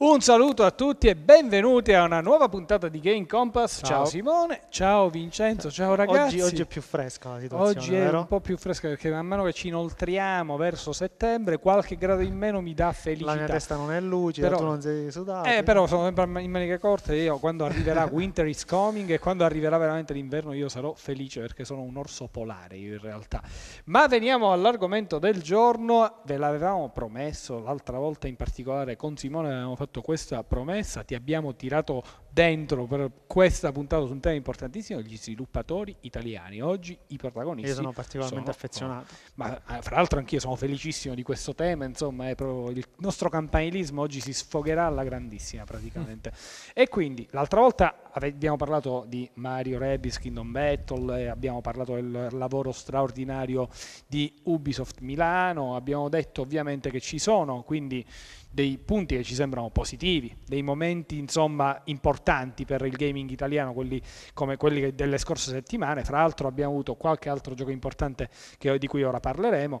Un saluto a tutti e benvenuti a una nuova puntata di Game Compass. Ciao, Ciao. Simone, ciao Vincenzo, ciao ragazzi. Oggi, oggi è più fresca la situazione, Oggi è vero? un po' più fresca perché man mano che ci inoltriamo verso settembre, qualche grado in meno mi dà felicità. La mia testa non è lucida, Però- tu non sei sudato. Eh, però sono sempre in maniche corte. Io quando arriverà Winter is coming e quando arriverà veramente l'inverno, io sarò felice perché sono un orso polare io in realtà. Ma veniamo all'argomento del giorno. Ve l'avevamo promesso l'altra volta, in particolare con Simone avevamo fatto questa promessa. Ti abbiamo tirato dentro per questa puntata su un tema importantissimo: gli sviluppatori italiani. Oggi i protagonisti. Io sono particolarmente sono- affezionato. ma eh, fra l'altro anch'io sono felicissimo di questo tema, insomma, il nostro campanilismo oggi si sfogherà alla grandissima praticamente. E quindi l'altra volta abbiamo parlato di Mario Rabbids Kingdom Battle, e abbiamo parlato del lavoro straordinario di Ubisoft Milano, abbiamo detto ovviamente che ci sono quindi dei punti che ci sembrano positivi, dei momenti insomma importanti per il gaming italiano, quelli come quelli delle scorse settimane. Fra l'altro abbiamo avuto qualche altro gioco importante che- di cui ora parleremo.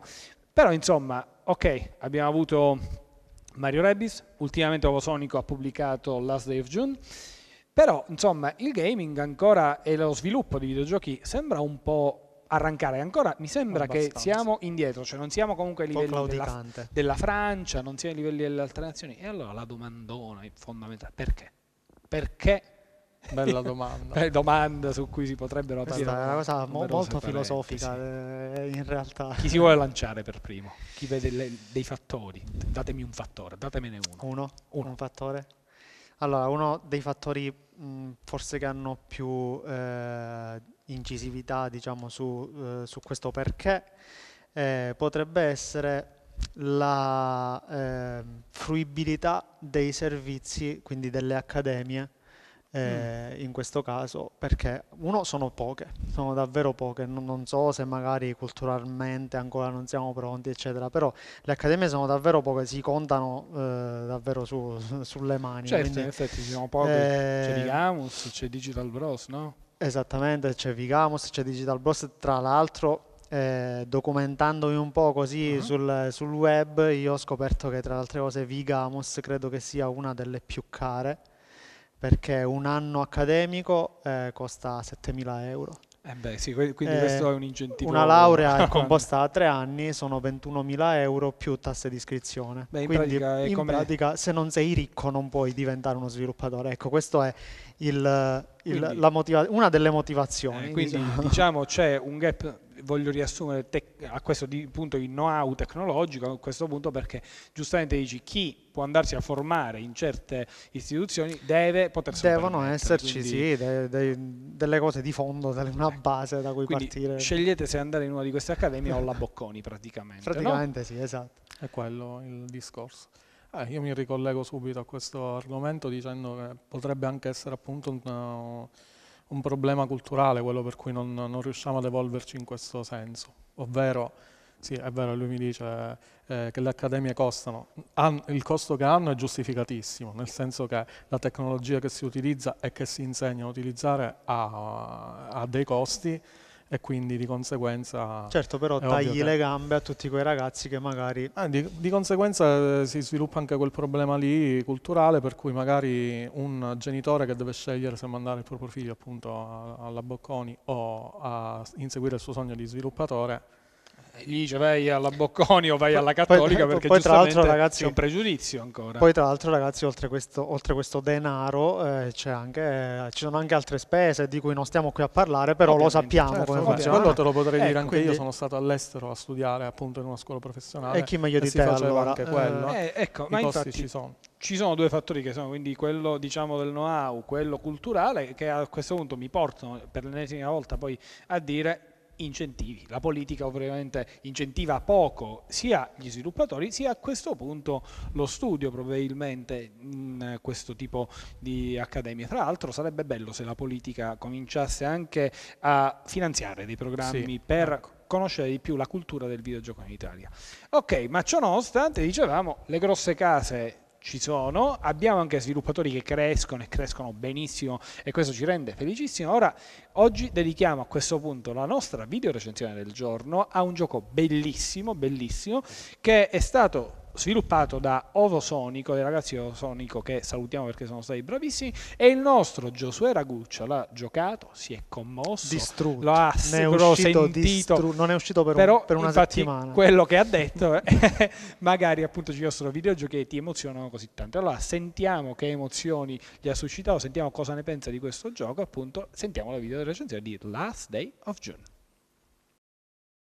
Però insomma, ok, abbiamo avuto Mario Rabbids, ultimamente Ovosonico ha pubblicato Last Day of June, però insomma il gaming ancora e lo sviluppo di videogiochi sembra un po' arrancare, ancora mi sembra che Abbastanza. siamo indietro, cioè non siamo comunque ai livelli della, della Francia, non siamo ai livelli delle altre nazioni. E allora la domandona è fondamentale, perché? Perché? Bella domanda. È domanda su cui si potrebbero aprire Questa è una cosa mo- molto filosofica eh, in realtà. Chi si vuole lanciare per primo? Chi vede le- dei fattori? Datemi un fattore, datemene uno. Uno, Uno. un fattore. Allora, uno dei fattori mh, forse che hanno più eh, incisività, diciamo, su, eh, su questo perché eh, potrebbe essere la ehm, fruibilità dei servizi, quindi delle accademie, eh, in questo caso, perché uno sono poche, sono davvero poche, non, non so se magari culturalmente ancora non siamo pronti, eccetera, però le accademie sono davvero poche, si contano eh, davvero su- sulle mani. Certo, quindi, in effetti ci sono pochi. C'è eh, Vigamus, c'è Digital Bros, no? Esattamente, c'è Vigamus, c'è Digital Bros, tra l'altro eh, documentandomi un po' così Ah. sul, sul web io ho scoperto che tra le altre cose Vigamus credo che sia una delle più care perché un anno accademico eh, costa 7.000 euro. Eh beh, sì, quindi Eh, questo è un incentivo. Una laurea è composta da tre anni, sono 21.000 euro più tasse di iscrizione. Beh, in Quindi pratica in come- pratica, se non sei ricco non puoi diventare uno sviluppatore. Ecco, questa è il- il- Quindi- la motiva- una delle motivazioni. Eh, quindi diciamo. diciamo c'è un gap, voglio riassumere a questo di- punto il know-how tecnologico a questo punto perché giustamente dici chi può andarsi a formare in certe istituzioni deve potersi Devono esserci quindi- sì, de- de- delle cose di fondo, delle- una Ecco. base da cui Quindi partire. scegliete se andare in una di queste accademie o la Bocconi praticamente. no? Praticamente sì, esatto. È quello il discorso. Eh, io mi ricollego subito a questo argomento dicendo che potrebbe anche essere appunto un, uh, un problema culturale quello per cui non, non riusciamo ad evolverci in questo senso. Ovvero, sì, è vero, lui mi dice eh, che le accademie costano. Han- il costo che hanno è giustificatissimo, nel senso che la tecnologia che si utilizza e che si insegna a utilizzare ha, ha dei costi e quindi di conseguenza... Certo, però tagli le gambe a tutti quei ragazzi che magari Ah, di, di conseguenza eh, si sviluppa anche quel problema lì culturale per cui magari un genitore che deve scegliere se mandare il proprio figlio appunto alla Bocconi o a inseguire il suo sogno di sviluppatore Gli dice vai alla Bocconi o vai alla Cattolica poi- perché poi tra l'altro, ragazzi, c'è un pregiudizio ancora. Poi tra l'altro ragazzi oltre questo, oltre questo denaro eh, c'è anche, eh, ci sono anche altre spese di cui non stiamo qui a parlare, però lo Ovviamente, sappiamo certo, come funziona. quello te lo potrei dire Ecco, anche quindi- io sono stato all'estero a studiare appunto in una scuola professionale E chi meglio di te allora? anche Eh, quello Eh, ecco, i ma infatti ci sono ci sono due fattori che sono quindi quello diciamo del know-how, quello culturale, che a questo punto mi portano per l'ennesima volta poi a dire incentivi. La politica ovviamente incentiva poco sia gli sviluppatori sia a questo punto lo studio probabilmente in questo tipo di accademie. Tra l'altro sarebbe bello se la politica cominciasse anche a finanziare dei programmi Sì, per conoscere di più la cultura del videogioco in Italia. Ok, ma ciò nonostante, dicevamo, le grosse case ci sono, abbiamo anche sviluppatori che crescono e crescono benissimo e questo ci rende felicissimo. Ora, oggi dedichiamo a questo punto la nostra video recensione del giorno a un gioco bellissimo, bellissimo, che è stato sviluppato da Ovosonico, dei ragazzi di Ovosonico che salutiamo perché sono stati bravissimi, e il nostro Giosuè Raguccio l'ha giocato, si è commosso, distrutto. lo ha sentito, distru- non è uscito per, un- però per una settimana. quello che ha detto è magari appunto ci fossero videogiochi che ti emozionano così tanto. Allora sentiamo che emozioni gli ha suscitato, sentiamo cosa ne pensa di questo gioco, appunto sentiamo la video recensione di Last Day of June.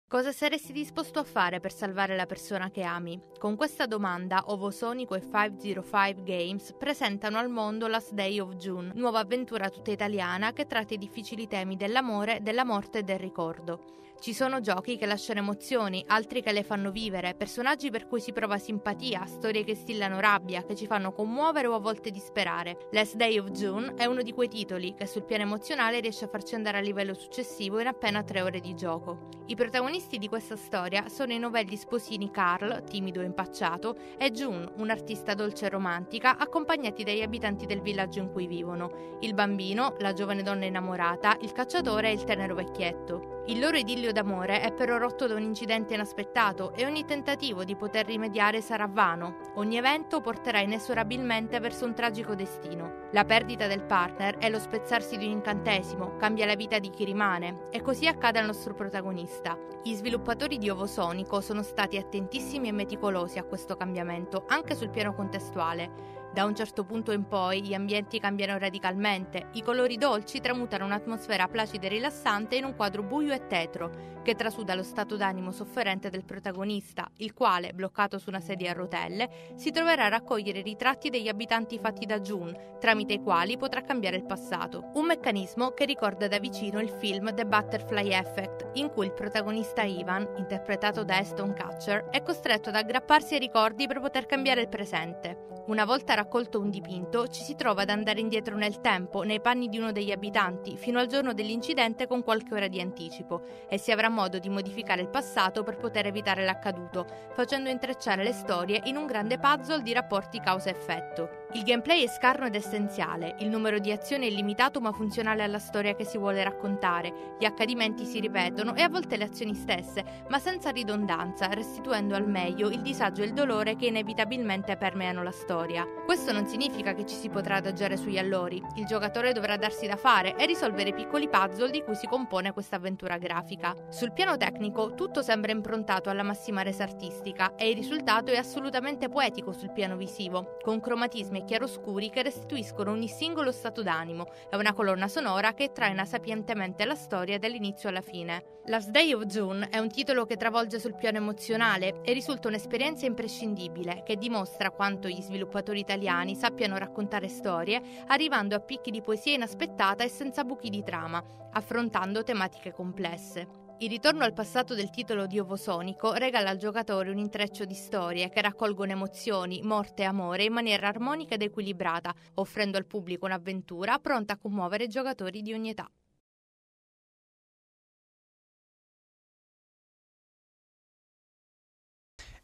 Cosa saresti disposto a fare per salvare la persona che ami? Con questa domanda Ovosonico e 505 Games presentano al mondo Last Day of June, nuova avventura tutta italiana che tratta i difficili temi dell'amore, della morte e del ricordo. Ci sono giochi che lasciano emozioni, altri che le fanno vivere, personaggi per cui si prova simpatia, storie che stillano rabbia, che ci fanno commuovere o a volte disperare. Last Day of June è uno di quei titoli che sul piano emozionale riesce a farci andare a livello successivo in appena tre ore di gioco. I protagonisti di questa storia sono i novelli sposini Carl, timido e impacciato, e June, un'artista dolce e romantica, accompagnati dagli abitanti del villaggio in cui vivono, il bambino, la giovane donna innamorata, il cacciatore e il tenero vecchietto. Il loro idillio d'amore è però rotto da un incidente inaspettato e ogni tentativo di poter rimediare sarà vano. Ogni evento porterà inesorabilmente verso un tragico destino. La perdita del partner è lo spezzarsi di un incantesimo, cambia la vita di chi rimane, e così accade al nostro protagonista. Gli sviluppatori di Ovosonico sono stati attentissimi e meticolosi a questo cambiamento, anche sul piano contestuale. Da un certo punto in poi gli ambienti cambiano radicalmente, i colori dolci tramutano un'atmosfera placida e rilassante in un quadro buio e tetro, che trasuda lo stato d'animo sofferente del protagonista, il quale, bloccato su una sedia a rotelle, si troverà a raccogliere ritratti degli abitanti fatti da June, tramite i quali potrà cambiare il passato. Un meccanismo che ricorda da vicino il film The Butterfly Effect, in cui il protagonista Ivan, interpretato da Aston Catcher, è costretto ad aggrapparsi ai ricordi per poter cambiare il presente. Una volta raccolto un dipinto, ci si trova ad andare indietro nel tempo, nei panni di uno degli abitanti, fino al giorno dell'incidente con qualche ora di anticipo, e si avrà modo di modificare il passato per poter evitare l'accaduto, facendo intrecciare le storie in un grande puzzle di rapporti causa-effetto. Il gameplay è scarno ed essenziale, il numero di azioni è limitato ma funzionale alla storia che si vuole raccontare, gli accadimenti si ripetono e a volte le azioni stesse, ma senza ridondanza, restituendo al meglio il disagio e il dolore che inevitabilmente permeano la storia. Questo non significa che ci si potrà adagiare sugli allori, il giocatore dovrà darsi da fare e risolvere i piccoli puzzle di cui si compone questa avventura grafica. Sul piano tecnico tutto sembra improntato alla massima resa artistica e il risultato è assolutamente poetico sul piano visivo, con cromatismi e chiaroscuri che restituiscono ogni singolo stato d'animo e una colonna sonora che traina sapientemente la storia dall'inizio alla fine. Last Day of June è un titolo che travolge sul piano emozionale e risulta un'esperienza imprescindibile che dimostra quanto gli sviluppatori italiani sappiano raccontare storie arrivando a picchi di poesia inaspettata e senza buchi di trama, affrontando tematiche complesse. Il ritorno al passato del titolo di Ovosonico regala al giocatore un intreccio di storie che raccolgono emozioni, morte e amore in maniera armonica ed equilibrata, offrendo al pubblico un'avventura pronta a commuovere giocatori di ogni età.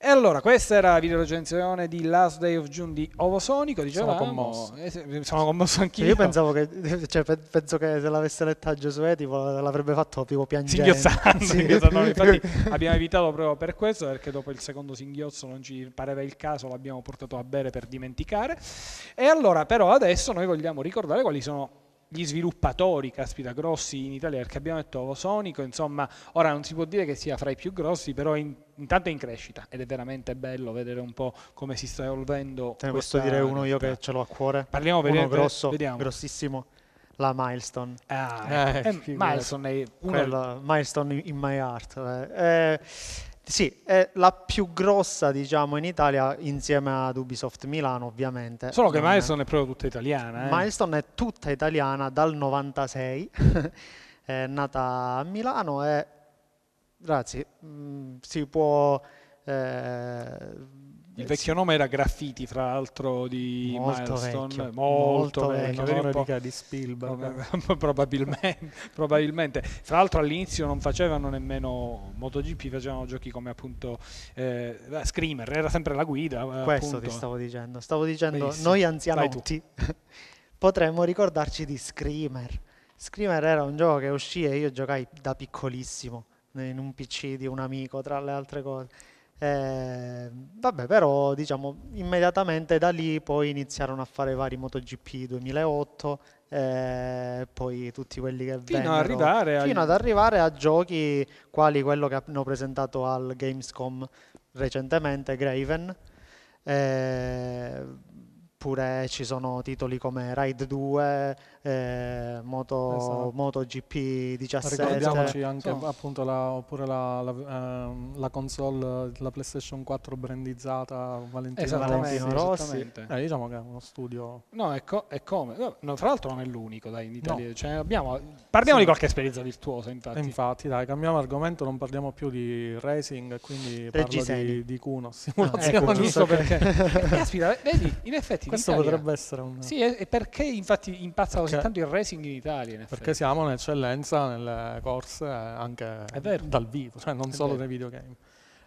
E allora, questa era la video recensione di Last Day of June di Ovosonico, dicevamo. commosso. Eh, sono commosso anch'io. Io pensavo che, cioè, pe- penso che se l'avesse letta Giosuè tipo, l'avrebbe fatto tipo piangendo. Singhiozzando, Sì. singhiozzando. Infatti abbiamo evitato proprio per questo, perché dopo il secondo singhiozzo non ci pareva il caso, l'abbiamo portato a bere per dimenticare. E allora, però, adesso noi vogliamo ricordare quali sono gli sviluppatori, caspita, grossi in Italia, perché abbiamo detto Ovosonico, insomma, ora non si può dire che sia fra i più grossi, però in- intanto è in crescita ed è veramente bello vedere un po' come si sta evolvendo. Te ne posso dire uno io che ce l'ho a cuore. Parliamo uno vediamo- grosso, vediamo. grossissimo. La Milestone. Ah, Eh, eh. Milestone è uno Quello, Milestone in- in my heart. eh. Sì, è la più grossa, diciamo, in Italia insieme ad Ubisoft Milano, ovviamente. Solo che Milestone è proprio tutta italiana. eh. Milestone è tutta italiana dal 96, è nata a Milano e ragazzi, mh, si può... eh, Il vecchio nome era Graffiti, fra l'altro, di Molto Milestone. vecchio, molto, molto vecchio. vecchio. di Spielberg. Probabilmente, probabilmente. Fra l'altro all'inizio non facevano nemmeno MotoGP, facevano giochi come appunto eh, Screamer, era sempre la guida. eh, Questo appunto. ti stavo dicendo. Stavo dicendo, Benissimo. noi anzianotti potremmo ricordarci di Screamer. Screamer era un gioco che uscì e io giocai da piccolissimo in un PC di un amico, tra le altre cose. Eh, vabbè, però diciamo immediatamente da lì poi iniziarono a fare vari MotoGP 2008, eh, poi tutti quelli che Fino vennero, arrivare fino agli- ad arrivare a giochi quali quello che hanno presentato al Gamescom recentemente, Graven. Eh, pure ci sono titoli come Ride 2, eh, Moto, Esatto. MotoGP 17. Ricordiamoci anche Insomma. appunto la, oppure la, la, ehm, la console, la PlayStation 4 brandizzata Valentino Esattamente, Valentino Rossi. esattamente. Eh, diciamo che è uno studio No, è, co- è come. no, no, fra l'altro non è l'unico, dai, in Italia. No. Cioè, abbiamo- parliamo Sì. di qualche esperienza virtuosa, infatti. Infatti, dai, cambiamo argomento, non parliamo più di racing, quindi parlo Reggiseni. di, di Kuno, Ecco, simulazioni. giusto perché. Eh, Caspita, vedi, in effetti in Questo Italia- potrebbe essere un... Sì, e e perché infatti impazza così Perché- tanto il racing in Italia? In? Perché siamo un'eccellenza nelle corse eh, anche dal vivo, cioè non È solo vero. nei videogame.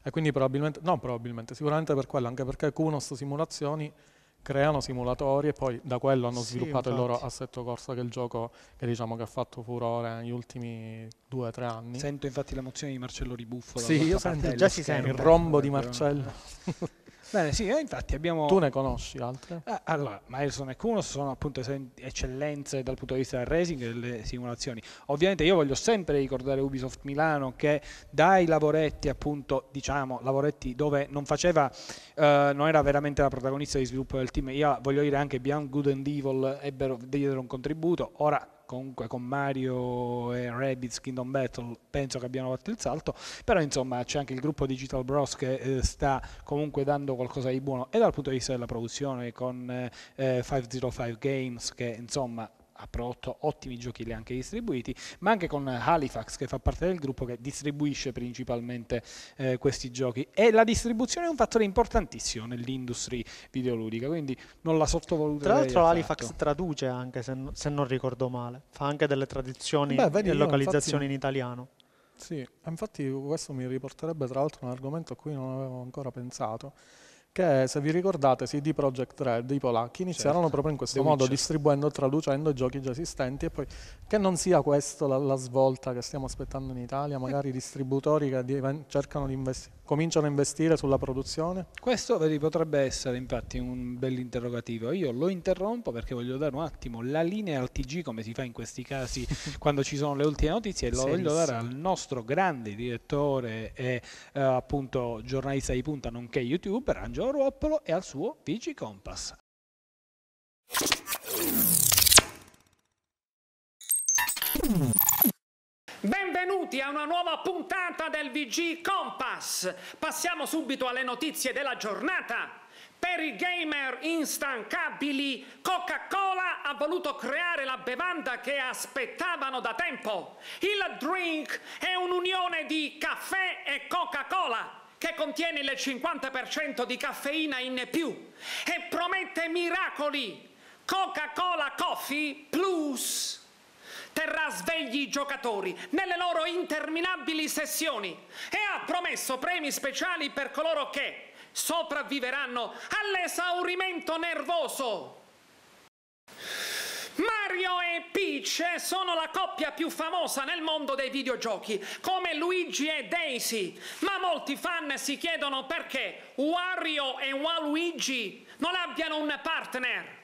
E quindi probabilmente, no probabilmente, sicuramente per quello, anche perché Kunos Simulazioni creano simulatori e poi da quello hanno Sì, sviluppato il loro assetto corsa che è il gioco che diciamo che ha fatto furore negli ultimi due o tre anni. Sento infatti l'emozione di Marcello Ribuffo. Sì, io sento già si sente. il rombo di Marcello. Bene, sì, eh, infatti abbiamo... Tu ne conosci altre? Ah, allora, Milestone e Kunos sono appunto eccellenze dal punto di vista del racing e delle simulazioni. Ovviamente io voglio sempre ricordare Ubisoft Milano che dai lavoretti appunto, diciamo, lavoretti dove non faceva, eh, non era veramente la protagonista di sviluppo del team, io voglio dire anche Beyond Good and Evil ebbero, diedero un contributo, ora comunque con Mario e Rabbids Kingdom Battle penso che abbiano fatto il salto, però insomma c'è anche il gruppo Digital Bros che eh, sta comunque dando qualcosa di buono. E dal punto di vista della produzione con eh, eh, 505 Games che insomma ha prodotto ottimi giochi li ha anche distribuiti, ma anche con Halifax che fa parte del gruppo che distribuisce principalmente eh, questi giochi e la distribuzione è un fattore importantissimo nell'industria videoludica, quindi non la sottovaluterei Tra l'altro. Halifax traduce anche, se, se non ricordo male. Fa anche delle traduzioni Beh, e io localizzazioni infatti- in italiano. Sì, infatti questo mi riporterebbe tra l'altro un argomento a cui non avevo ancora pensato, che se vi ricordate CD Projekt Red, i polacchi, iniziarono Certo, proprio in questo The modo, Witcher. distribuendo e traducendo giochi già esistenti e poi che non sia questa la, la svolta che stiamo aspettando in Italia, magari distributori che cercano di investi- cominciano a investire sulla produzione. Questo vedi, potrebbe essere infatti un bell'interrogativo. Io lo interrompo perché voglio dare un attimo la linea al TG come si fa in questi casi quando ci sono le ultime notizie e lo voglio dare al nostro grande direttore e eh, appunto giornalista di punta nonché youtuber Angelo Ruoppolo e al suo VG Compass. Benvenuti a una nuova puntata del VG Compass. Passiamo subito alle notizie della giornata. Per i gamer instancabili, Coca-Cola ha voluto creare la bevanda che aspettavano da tempo. Il drink è un'unione di caffè e Coca-Cola che contiene il 50% di caffeina in più e promette miracoli. Coca-Cola Coffee Plus terrà svegli i giocatori nelle loro interminabili sessioni e ha promesso premi speciali per coloro che sopravviveranno all'esaurimento nervoso. Mario e Peach sono la coppia più famosa nel mondo dei videogiochi, come Luigi e Daisy, ma molti fan si chiedono perché Wario e Waluigi non abbiano un partner.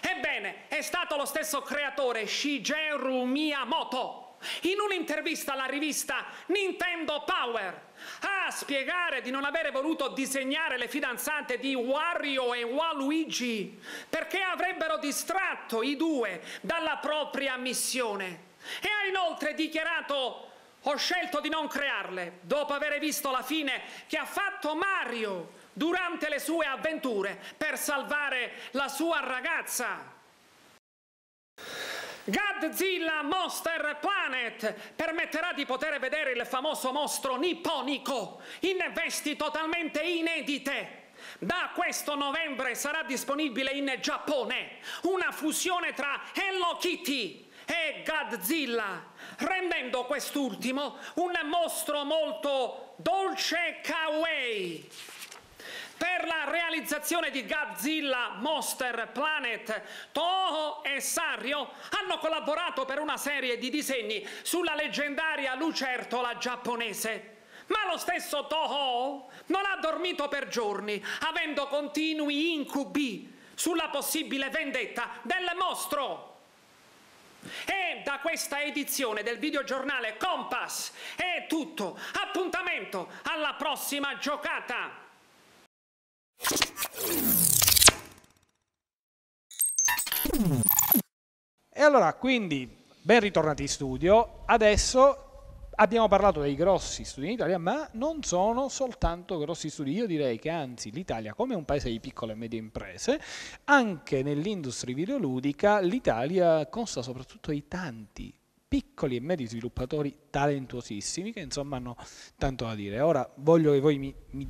Ebbene, è stato lo stesso creatore Shigeru Miyamoto. In un'intervista alla rivista Nintendo Power a spiegare di non avere voluto disegnare le fidanzate di Wario e Waluigi perché avrebbero distratto i due dalla propria missione. E ha inoltre dichiarato ho scelto di non crearle. Dopo aver visto la fine che ha fatto Mario durante le sue avventure per salvare la sua ragazza. Godzilla Monster Planet permetterà di poter vedere il famoso mostro nipponico in vesti totalmente inedite. Da questo novembre sarà disponibile in Giappone una fusione tra Hello Kitty e Godzilla, rendendo quest'ultimo un mostro molto dolce kawaii. Per la realizzazione di Godzilla Monster Planet, Toho e Sario hanno collaborato per una serie di disegni sulla leggendaria lucertola giapponese. Ma lo stesso Toho non ha dormito per giorni, avendo continui incubi sulla possibile vendetta del mostro. E da questa edizione del videogiornale Compass è tutto. Appuntamento alla prossima giocata. E allora, quindi, ben ritornati in studio. Adesso abbiamo parlato dei grossi studi in Italia, ma non sono soltanto grossi studi. Io direi che anzi l'Italia, come un paese di piccole e medie imprese, anche nell'industria videoludica, l'Italia consta soprattutto di tanti piccoli e medi sviluppatori talentuosissimi che insomma hanno tanto da dire. Ora voglio che voi mi, mi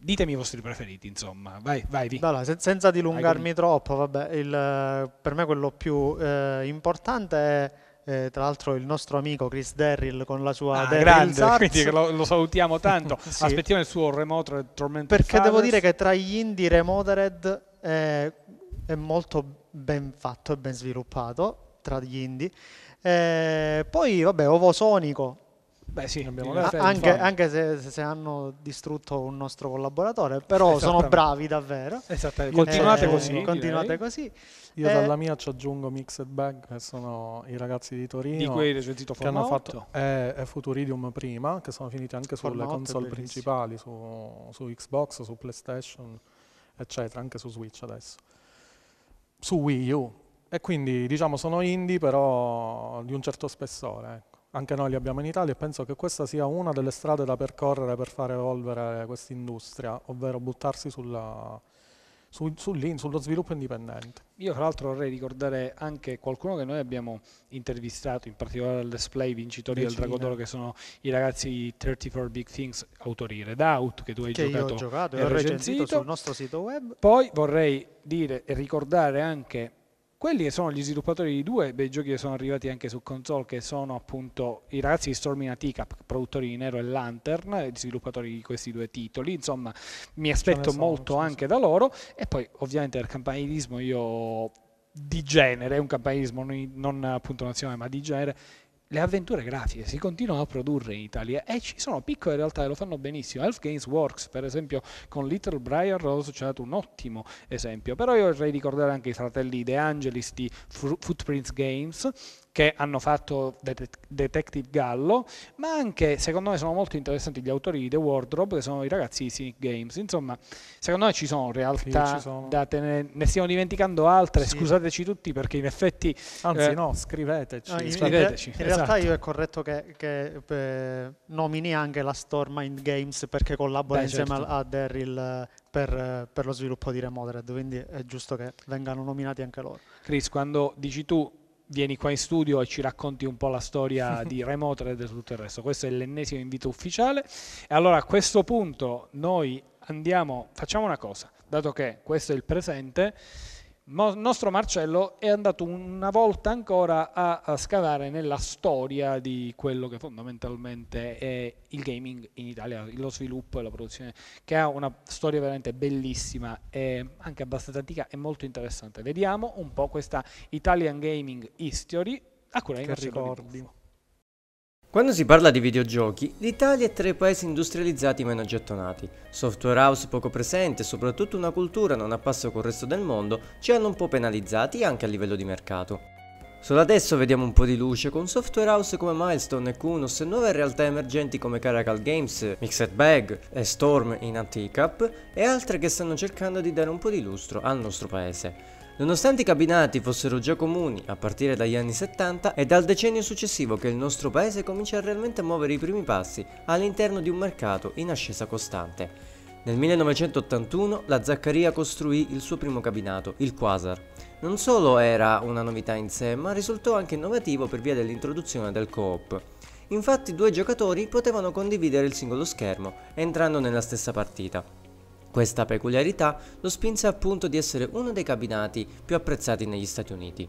ditemi i vostri preferiti, insomma. Vai, vai, vi. Allora, se- senza dilungarmi troppo, vabbè, il, per me quello più eh, importante è eh, tra l'altro il nostro amico Chris Derrill con la sua Ah, grande, quindi lo, lo salutiamo tanto. Sì. Aspettiamo il suo remote Tormented Perché devo Fathers. dire che tra gli indie Remotered è, è molto ben fatto e ben sviluppato tra gli indie. Eh, poi vabbè, Ovo Sonico, Beh sì, Abbiamo detto, anche, anche se, se hanno distrutto un nostro collaboratore, però sono bravi davvero. Esattamente. Continuate Eh, così. Continuate direi. così. Io Eh, dalla mia ci aggiungo Mixed Bag, che sono i ragazzi di Torino. Di cui hai recensito che hanno fatto 8. e, e Futuridium prima, che sono finiti anche sulle Forma 8 è console bellissimo. principali, su, su Xbox, su PlayStation, eccetera, anche su Switch adesso. Su Wii U. E quindi diciamo sono indie però di un certo spessore. ecco. Anche noi li abbiamo in Italia e penso che questa sia una delle strade da percorrere per far evolvere questa industria, ovvero buttarsi sulla, su- sull'in- sullo sviluppo indipendente. Io tra l'altro vorrei ricordare anche qualcuno che noi abbiamo intervistato, in particolare al display vincitori del Decine. Drago d'Oro, che sono i ragazzi di 34 Big Things, autori Redout, che tu hai Che io giocato ho giocato e ho recensito recensito. sul nostro sito web. Poi vorrei dire e ricordare anche quelli che sono gli sviluppatori di due bei giochi che sono arrivati anche su console, che sono appunto i ragazzi di Storming a Teacup, produttori di Nero e Lantern, sviluppatori di questi due titoli. Insomma, mi aspetto sono, molto anche da loro. E poi, ovviamente, del campanilismo io di genere, un campanilismo non, non appunto nazionale, ma di genere. Le avventure grafiche si continuano a produrre in Italia e ci sono piccole realtà che lo fanno benissimo. Elf Games Works, per esempio, con Little Briar Rose ci ha dato un ottimo esempio. Però io vorrei ricordare anche i fratelli De Angelis di Footprints Games che hanno fatto Det- Detective Gallo, ma anche secondo me sono molto interessanti gli autori di The Wardrobe, che sono i ragazzi di Cynic Games. Insomma, secondo me ci sono realtà Sì, ci sono. da tenere, ne stiamo dimenticando altre, Sì. scusateci tutti perché in effetti Anzi Eh, no, scriveteci. No, in, in scriveteci, in realtà esatto. io è corretto che, che, eh, nomini anche la Store Mind Games perché collabora Beh, insieme certo. a, a Daryl eh, per, eh, per lo sviluppo di Remotered, quindi è giusto che vengano nominati anche loro. Chris, quando dici tu vieni qua in studio e ci racconti un po' la storia di Remote e tutto il resto, questo è l'ennesimo invito ufficiale. E allora a questo punto noi andiamo, facciamo una cosa, dato che questo è il presente, il nostro Marcello è andato una volta ancora a, a scavare nella storia di quello che fondamentalmente è il gaming in Italia, lo sviluppo e la produzione, che ha una storia veramente bellissima e anche abbastanza antica e molto interessante. Vediamo un po' questa Italian Gaming History a cura di Marcello ricordi. Ribuffo. Quando si parla di videogiochi, l'Italia è tra i paesi industrializzati meno gettonati. Software house poco presenti e soprattutto una cultura non a passo col resto del mondo ci hanno un po' penalizzati anche a livello di mercato. Solo adesso vediamo un po' di luce con software house come Milestone e Kunos e nuove realtà emergenti come Caracal Games, Mixed Bag e Storm in Anticup e altre che stanno cercando di dare un po' di lustro al nostro paese. Nonostante i cabinati fossero già comuni a partire dagli anni 70, è dal decennio successivo che il nostro paese comincia realmente a muovere i primi passi all'interno di un mercato in ascesa costante. Nel 1981 la Zaccaria costruì il suo primo cabinato, il Quasar. Non solo era una novità in sé, ma risultò anche innovativo per via dell'introduzione del co-op. Infatti due giocatori potevano condividere il singolo schermo, entrando nella stessa partita. Questa peculiarità lo spinse appunto di essere uno dei cabinati più apprezzati negli Stati Uniti.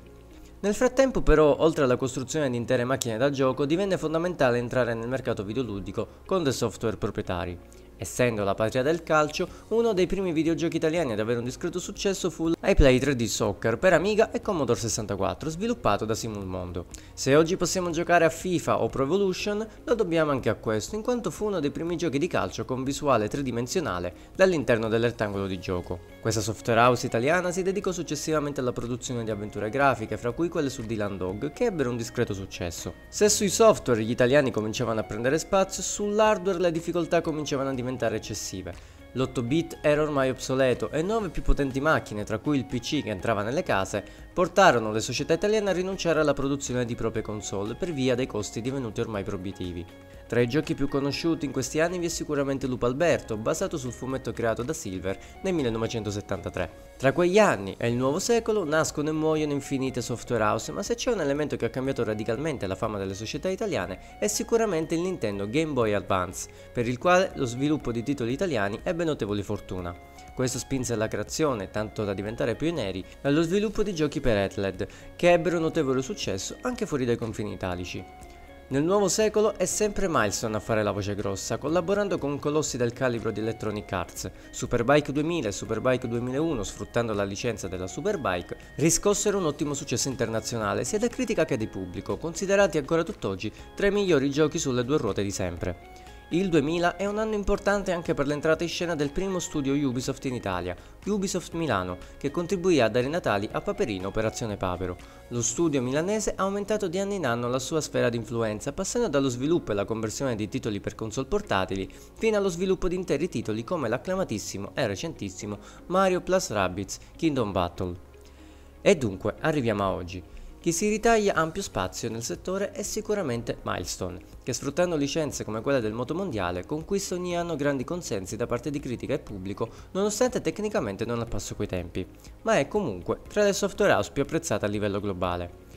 Nel frattempo però, oltre alla costruzione di intere macchine da gioco, divenne fondamentale entrare nel mercato videoludico con dei software proprietari. Essendo la patria del calcio, uno dei primi videogiochi italiani ad avere un discreto successo fu iPlay 3D Soccer per Amiga e Commodore 64, sviluppato da Simul Mondo. Se oggi possiamo giocare a FIFA o Pro Evolution, lo dobbiamo anche a questo, in quanto fu uno dei primi giochi di calcio con visuale tridimensionale dall'interno del rettangolo di gioco. Questa software house italiana si dedicò successivamente alla produzione di avventure grafiche, fra cui quelle su Dylan Dog, che ebbero un discreto successo. Se sui software gli italiani cominciavano a prendere spazio, sull'hardware le difficoltà cominciavano a diventare eccessive. L'8 bit era ormai obsoleto e nuove più potenti macchine, tra cui il PC che entrava nelle case, portarono le società italiane a rinunciare alla produzione di proprie console per via dei costi divenuti ormai proibitivi. Tra i giochi più conosciuti in questi anni vi è sicuramente Lupo Alberto, basato sul fumetto creato da Silver nel 1973. Tra quegli anni e il nuovo secolo nascono e muoiono infinite software house, ma se c'è un elemento che ha cambiato radicalmente la fama delle società italiane è sicuramente il Nintendo Game Boy Advance, per il quale lo sviluppo di titoli italiani ebbe notevole fortuna. Questo spinse alla creazione, tanto da diventare pionieri, allo sviluppo di giochi per Etled, che ebbero notevole successo anche fuori dai confini italici. Nel nuovo secolo è sempre Milestone a fare la voce grossa, collaborando con colossi del calibro di Electronic Arts. Superbike 2000 e Superbike 2001, sfruttando la licenza della Superbike, riscossero un ottimo successo internazionale sia da critica che di pubblico, considerati ancora tutt'oggi tra i migliori giochi sulle due ruote di sempre. Il 2000 è un anno importante anche per l'entrata in scena del primo studio Ubisoft in Italia, Ubisoft Milano, che contribuì a dare natali a Paperino Operazione Papero. Lo studio milanese ha aumentato di anno in anno la sua sfera di influenza, passando dallo sviluppo e la conversione di titoli per console portatili, fino allo sviluppo di interi titoli come l'acclamatissimo e recentissimo Mario Plus Rabbids Kingdom Battle. E dunque, arriviamo a oggi. Chi si ritaglia ampio spazio nel settore è sicuramente Milestone, che sfruttando licenze come quelle del motomondiale conquista ogni anno grandi consensi da parte di critica e pubblico, nonostante tecnicamente non al passo coi tempi, ma è comunque tra le software house più apprezzate a livello globale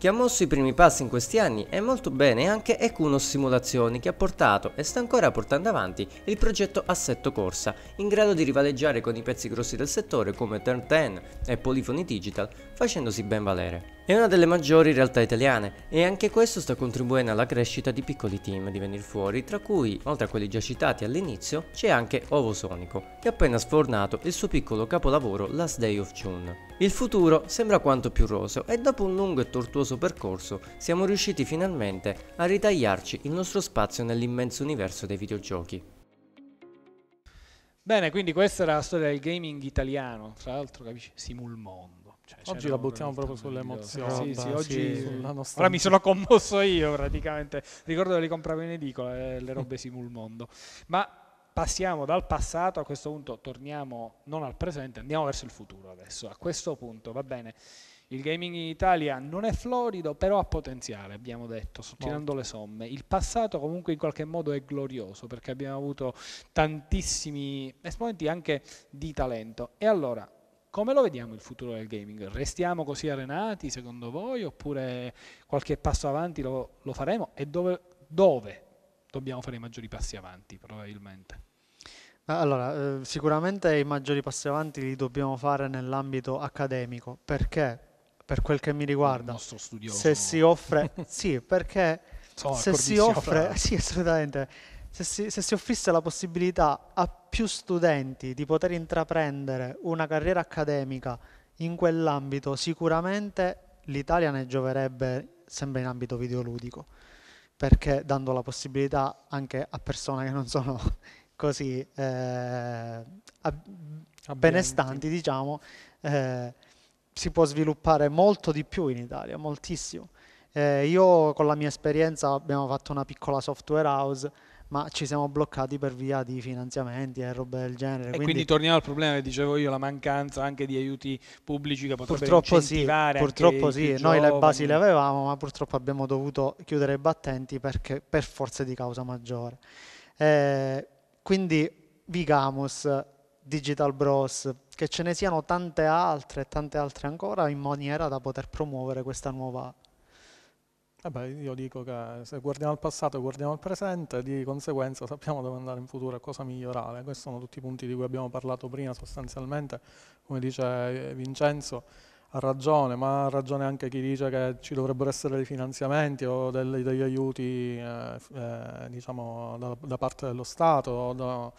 che ha mosso i primi passi in questi anni e molto bene anche Ecunos Simulazioni che ha portato e sta ancora portando avanti il progetto Assetto Corsa, in grado di rivaleggiare con i pezzi grossi del settore come Turn 10 e Polifoni Digital, facendosi ben valere. È una delle maggiori realtà italiane e anche questo sta contribuendo alla crescita di piccoli team di venire fuori, tra cui, oltre a quelli già citati all'inizio, c'è anche Ovo Sonico, che ha appena sfornato il suo piccolo capolavoro Last Day of June. Il futuro sembra quanto più roseo e dopo un lungo e tortuoso percorso siamo riusciti finalmente a ritagliarci il nostro spazio nell'immenso universo dei videogiochi. Bene, quindi questa era la storia del gaming italiano, tra l'altro capisci, simulmondo. Cioè, oggi la buttiamo proprio sulle emozioni. Sì, sì, oggi sì, ora mi sono commosso io praticamente. Ricordo che li compravo in edicola eh, le robe simulmondo. Ma passiamo dal passato, a questo punto torniamo non al presente, andiamo verso il futuro adesso. A questo punto, va bene, il gaming in Italia non è florido, però ha potenziale, abbiamo detto, tirando le somme. Il passato comunque in qualche modo è glorioso perché abbiamo avuto tantissimi esponenti anche di talento. E allora, come lo vediamo il futuro del gaming? Restiamo così arenati secondo voi oppure qualche passo avanti lo, lo faremo? E dove, dove dobbiamo fare i maggiori passi avanti probabilmente? Allora, eh, sicuramente i maggiori passi avanti li dobbiamo fare nell'ambito accademico, perché per quel che mi riguarda, se si offre, sì, perché Sono se si offre, sì, assolutamente, se si, se si offrisse la possibilità a più studenti di poter intraprendere una carriera accademica in quell'ambito, sicuramente l'Italia ne gioverebbe sempre in ambito videoludico perché dando la possibilità anche a persone che non sono così eh, benestanti, diciamo, eh, si può sviluppare molto di più in Italia, moltissimo. Eh, io con la mia esperienza abbiamo fatto una piccola software house ma ci siamo bloccati per via di finanziamenti e robe del genere. E quindi, quindi torniamo al problema che dicevo io, la mancanza anche di aiuti pubblici che potrebbero incentivare sì, Purtroppo sì, noi le basi le avevamo, ma purtroppo abbiamo dovuto chiudere i battenti perché, per forza di causa maggiore. Eh, quindi Vigamus, Digital Bros, che ce ne siano tante altre e tante altre ancora in maniera da poter promuovere questa nuova Vabbè, io dico che se guardiamo al passato e guardiamo al presente, di conseguenza sappiamo dove andare in futuro e cosa migliorare. Questi sono tutti i punti di cui abbiamo parlato prima sostanzialmente. Come dice Vincenzo, ha ragione, ma ha ragione anche chi dice che ci dovrebbero essere dei finanziamenti o delle, degli aiuti eh, eh, diciamo, da, da, parte dello Stato, da,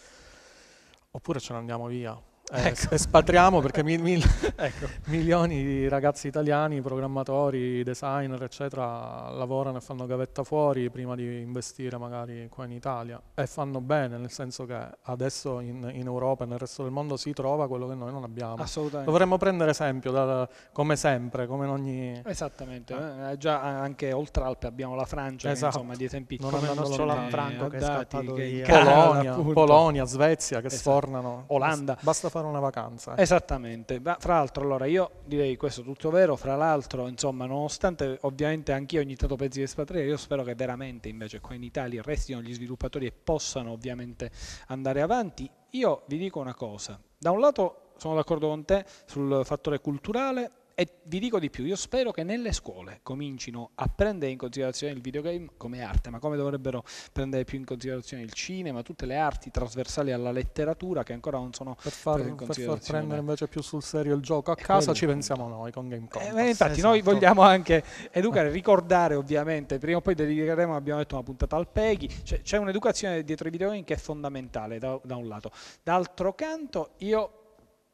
oppure ce ne andiamo via eh, ecco. espatriamo perché mil, mil, ecco. milioni di ragazzi italiani, programmatori, designer, eccetera, lavorano e fanno gavetta fuori prima di investire magari qua in Italia e fanno bene, nel senso che adesso in, in Europa e nel resto del mondo si trova quello che noi non abbiamo. Assolutamente. Dovremmo prendere esempio, da, come sempre, come in ogni... Esattamente, eh. Eh, già anche oltre Alpe abbiamo la Francia, esatto. che, insomma, di esempi non come il nostro Lanfranco che è scappato via. Polonia, Polonia, Svezia che esatto. sfornano. Olanda. Basta fare una vacanza. Eh. Esattamente, ma fra l'altro allora io direi questo tutto vero, fra l'altro insomma nonostante ovviamente anch'io ogni tanto pensi di espatriare, io spero che veramente invece qua in Italia restino gli sviluppatori e possano ovviamente andare avanti. Io vi dico una cosa, da un lato sono d'accordo con te sul fattore culturale, e vi dico di più, io spero che nelle scuole comincino a prendere in considerazione il videogame come arte, ma come dovrebbero prendere più in considerazione il cinema, tutte le arti trasversali alla letteratura che ancora non sono per far, in per far prendere invece più sul serio il gioco a e casa ci pensiamo noi con Game Compass. Eh, infatti esatto. noi vogliamo anche educare, ricordare ovviamente, prima o poi dedicheremo, abbiamo detto, una puntata al PEGI, c'è un'educazione dietro i videogame che è fondamentale da, da un lato. D'altro canto io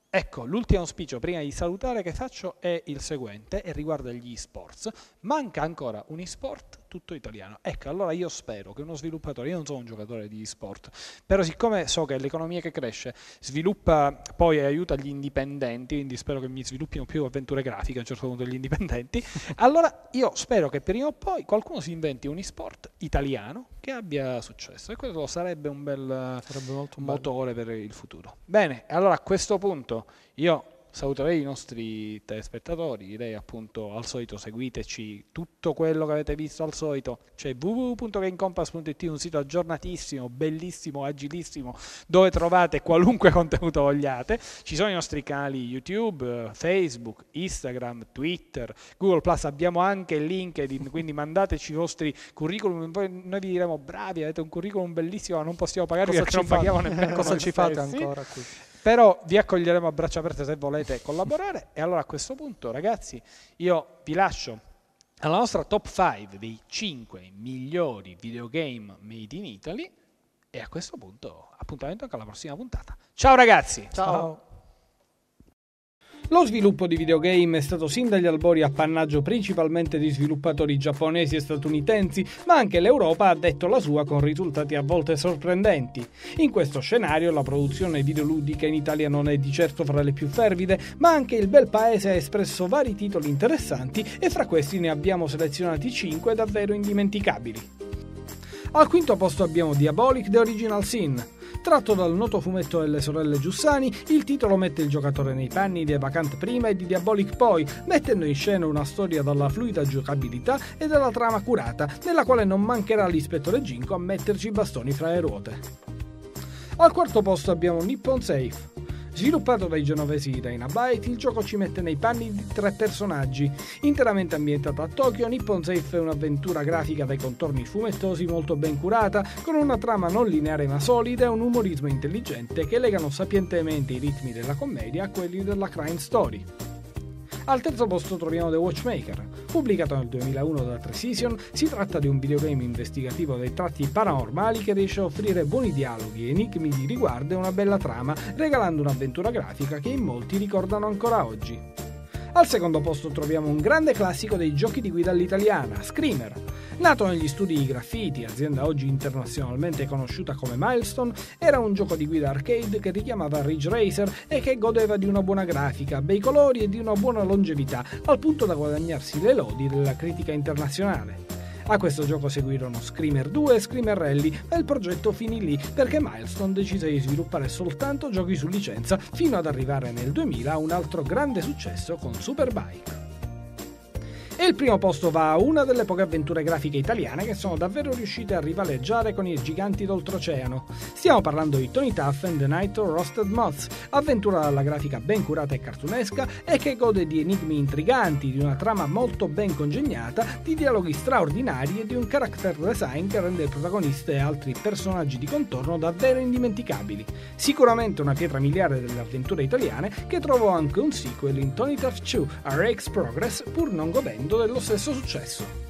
Ecco, l'ultimo auspicio prima di salutare che faccio è il seguente e riguarda gli e-sports. Manca ancora un e-sport tutto italiano. Ecco, allora io spero che uno sviluppatore, io non sono un giocatore di e-sport, però siccome so che l'economia che cresce sviluppa poi e aiuta gli indipendenti, quindi spero che mi sviluppino più avventure grafiche a un certo punto gli indipendenti, allora io spero che prima o poi qualcuno si inventi un e-sport italiano che abbia successo e questo sarebbe un bel sarebbe motore bello. per il futuro. Bene, allora a questo punto io saluterei i nostri telespettatori, direi appunto al solito seguiteci tutto quello che avete visto al solito, c'è www.gamecompass.it, un sito aggiornatissimo, bellissimo, agilissimo, dove trovate qualunque contenuto vogliate, ci sono i nostri canali YouTube, Facebook, Instagram, Twitter, Google Plus, abbiamo anche LinkedIn, quindi mandateci i vostri curriculum, noi vi diremo bravi, avete un curriculum bellissimo, ma non possiamo pagarvi cosa perché non paghiamo nemmeno cosa ci fate ancora qui però vi accoglieremo a braccia aperte se volete collaborare e allora a questo punto ragazzi io vi lascio alla nostra top 5 dei 5 migliori videogame made in Italy e a questo punto appuntamento anche alla prossima puntata ciao ragazzi ciao. ciao. Lo sviluppo di videogame è stato sin dagli albori appannaggio principalmente di sviluppatori giapponesi e statunitensi, ma anche l'Europa ha detto la sua con risultati a volte sorprendenti. In questo scenario la produzione videoludica in Italia non è di certo fra le più fervide, ma anche il bel paese ha espresso vari titoli interessanti e fra questi ne abbiamo selezionati 5 davvero indimenticabili. Al quinto posto abbiamo Diabolic The Original Sin, Tratto dal noto fumetto delle sorelle Giussani, il titolo mette il giocatore nei panni di Evacant prima e di Diabolic poi, mettendo in scena una storia dalla fluida giocabilità e dalla trama curata, nella quale non mancherà l'ispettore Ginko a metterci i bastoni fra le ruote. Al quarto posto abbiamo Nippon Safe, Sviluppato dai genovesi Dynabyte, il gioco ci mette nei panni di tre personaggi. Interamente ambientato a Tokyo, Nippon Safe è un'avventura grafica dai contorni fumettosi molto ben curata, con una trama non lineare ma solida e un umorismo intelligente che legano sapientemente i ritmi della commedia a quelli della crime story. Al terzo posto troviamo The Watchmaker. Pubblicato nel 2001 da Precision, si tratta di un videogame investigativo dai tratti paranormali che riesce a offrire buoni dialoghi, enigmi di riguardo e una bella trama, regalando un'avventura grafica che in molti ricordano ancora oggi. Al secondo posto troviamo un grande classico dei giochi di guida all'italiana, Screamer. Nato negli studi di Graffiti, azienda oggi internazionalmente conosciuta come Milestone, era un gioco di guida arcade che richiamava Ridge Racer e che godeva di una buona grafica, bei colori e di una buona longevità, al punto da guadagnarsi le lodi della critica internazionale. A questo gioco seguirono Screamer 2 e Screamer Rally e il progetto finì lì perché Milestone decise di sviluppare soltanto giochi su licenza fino ad arrivare nel 2000 a un altro grande successo con Superbike. E il primo posto va a una delle poche avventure grafiche italiane che sono davvero riuscite a rivaleggiare con i giganti d'oltreoceano. Stiamo parlando di Tony Tuff and the Night of Roasted Moths, avventura dalla grafica ben curata e cartunesca e che gode di enigmi intriganti, di una trama molto ben congegnata, di dialoghi straordinari e di un character design che rende il protagonista e altri personaggi di contorno davvero indimenticabili. Sicuramente una pietra miliare delle avventure italiane che trovò anche un sequel in Tony Tuff 2 A Rake's Progress pur non godendo dello stesso successo.